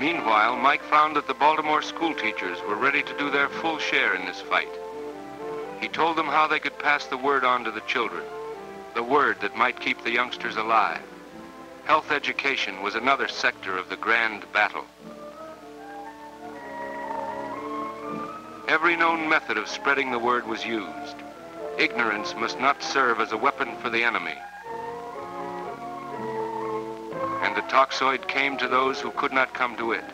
Meanwhile, Mike found that the Baltimore school teachers were ready to do their full share in this fight. He told them how they could pass the word on to the children, the word that might keep the youngsters alive. Health education was another sector of the grand battle. Every known method of spreading the word was used. Ignorance must not serve as a weapon for the enemy. And the toxoid came to those who could not come to it.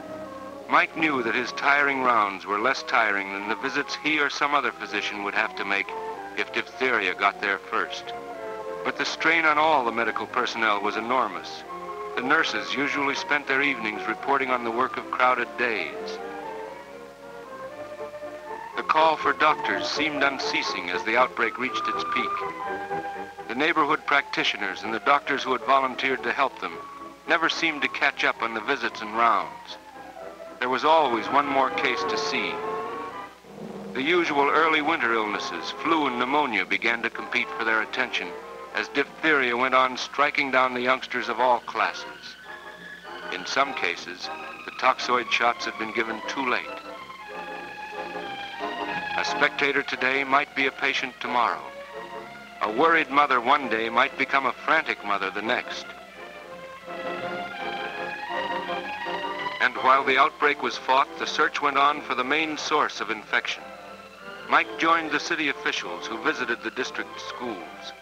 Mike knew that his tiring rounds were less tiring than the visits he or some other physician would have to make if diphtheria got there first. But the strain on all the medical personnel was enormous. The nurses usually spent their evenings reporting on the work of crowded days. The call for doctors seemed unceasing as the outbreak reached its peak. The neighborhood practitioners and the doctors who had volunteered to help them never seemed to catch up on the visits and rounds. There was always one more case to see. The usual early winter illnesses, flu and pneumonia, began to compete for their attention as diphtheria went on striking down the youngsters of all classes. In some cases, the toxoid shots had been given too late. A spectator today might be a patient tomorrow. A worried mother one day might become a frantic mother the next. And while the outbreak was fought, the search went on for the main source of infection. Mike joined the city officials who visited the district schools.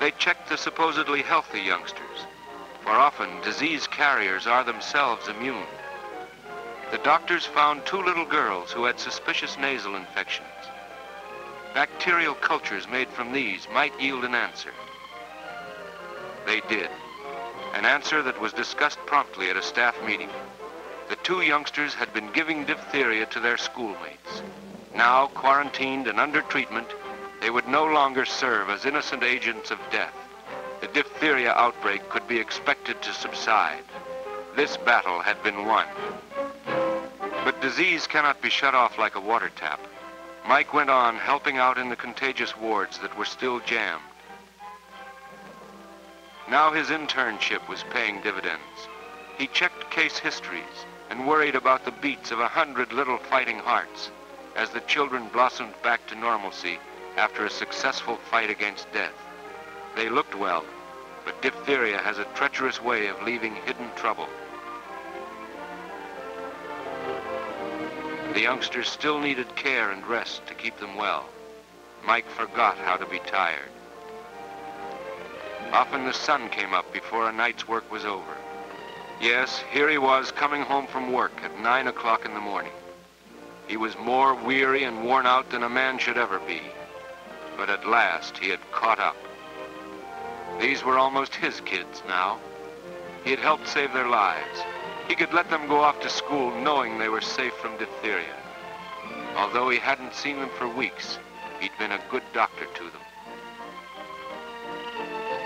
They checked the supposedly healthy youngsters, for often disease carriers are themselves immune. The doctors found two little girls who had suspicious nasal infections. Bacterial cultures made from these might yield an answer. They did. An answer that was discussed promptly at a staff meeting. The two youngsters had been giving diphtheria to their schoolmates. Now, quarantined and under treatment, they would no longer serve as innocent agents of death. The diphtheria outbreak could be expected to subside. This battle had been won. But disease cannot be shut off like a water tap. Mike went on helping out in the contagious wards that were still jammed. Now his internship was paying dividends. He checked case histories and worried about the beats of a hundred little fighting hearts as the children blossomed back to normalcy after a successful fight against death. They looked well, but diphtheria has a treacherous way of leaving hidden trouble. The youngsters still needed care and rest to keep them well. Mike forgot how to be tired. Often the sun came up before a night's work was over. Yes, here he was coming home from work at 9 o'clock in the morning. He was more weary and worn out than a man should ever be. But at last he had caught up. These were almost his kids now. He had helped save their lives. He could let them go off to school knowing they were safe from diphtheria. Although he hadn't seen them for weeks, he'd been a good doctor to them.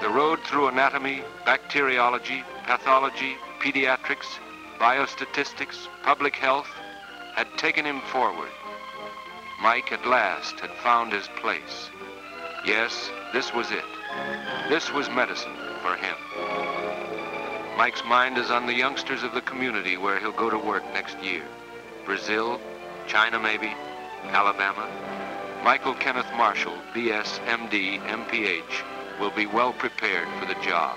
The road through anatomy, bacteriology, pathology, pediatrics, biostatistics, public health had taken him forward. Mike at last had found his place. Yes, this was it. This was medicine for him. Mike's mind is on the youngsters of the community where he'll go to work next year. Brazil, China maybe, Alabama. Michael Kenneth Marshall, BS, MD, MPH, will be well prepared for the job.